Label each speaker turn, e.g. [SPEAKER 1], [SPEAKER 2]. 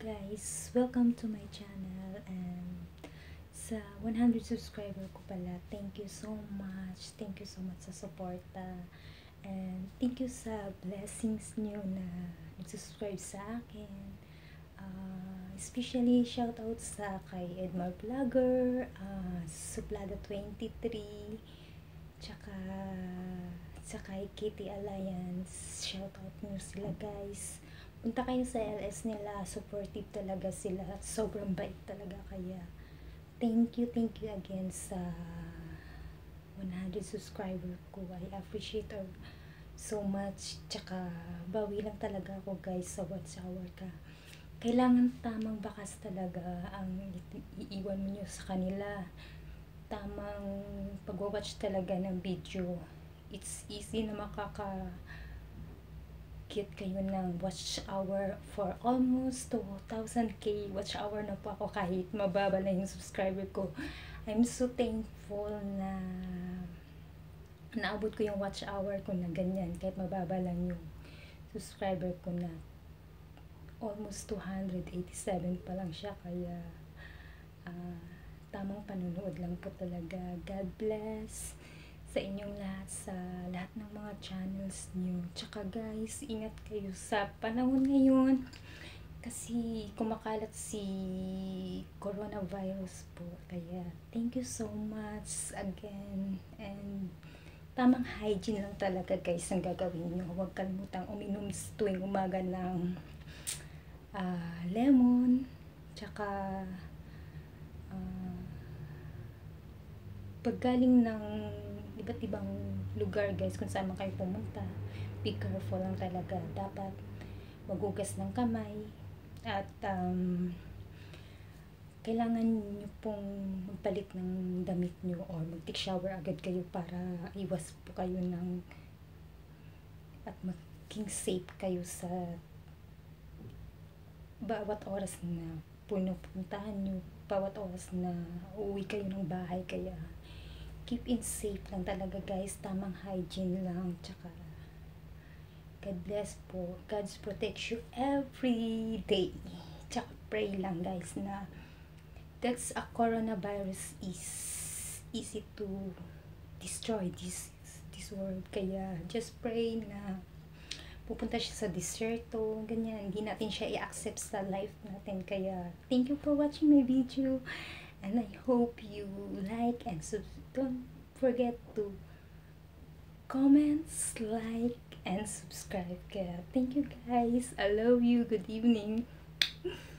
[SPEAKER 1] Hello guys! Welcome to my channel and sa 100 subscriber ko pala, thank you so much. Thank you so much sa suporta and thank you sa blessings niyo na nagsusubscribe sa akin. Uh, especially shout out sa kay Edmar Vlogger, uh, Suplada23, tsaka sa kay Kitty Alliance. Shout out niyo sila guys punta kayo sa LS nila, supportive talaga sila, sobrang bait talaga kaya thank you, thank you again sa 100 subscriber ko, I appreciate her so much, tsaka bawi lang talaga ako guys sa watch hour ka. Kailangan tamang bakas talaga ang iiwan nyo sa kanila. Tamang pag-watch talaga ng video. It's easy na makaka cute kayo ng watch hour for almost 2,000k watch hour na po ako kahit mababa na yung subscriber ko. I'm so thankful na naabot ko yung watch hour ko na ganyan kahit mababa lang yung subscriber ko na almost 287 pa lang siya kaya uh, tamang panunood lang po talaga. God bless sa inyong lahat, sa lahat ng mga channels niyo. Tsaka guys, ingat kayo sa panahon ngayon. Kasi kumakalat si coronavirus po. Kaya thank you so much again. And tamang hygiene lang talaga guys ang gagawin nyo. Huwag kalimutang uminom tuwing umaga ng uh, lemon. Tsaka uh, paggaling ng iba't ibang lugar guys kung saan man kayo pumunta. Be careful lang talaga. Dapat magugas ng kamay at um, kailangan nyo pong magpalit ng damit nyo or mag-take shower agad kayo para iwas po kayo ng at maging safe kayo sa bawat oras na punupuntahan nyo bawat oras na uuwi kayo ng bahay. Kaya keep in safe lang talaga guys. Tamang hygiene lang tsaka God bless po. God's protect you every day. Tsaka pray lang guys na that's a coronavirus is easy to destroy this this world. Kaya just pray na pupunta siya sa deserto, ganyan, hindi natin siya i-accept sa life natin. Kaya, thank you for watching my video. And I hope you like and sub don't forget to comment, like, and subscribe. Kaya, thank you guys. I love you. Good evening.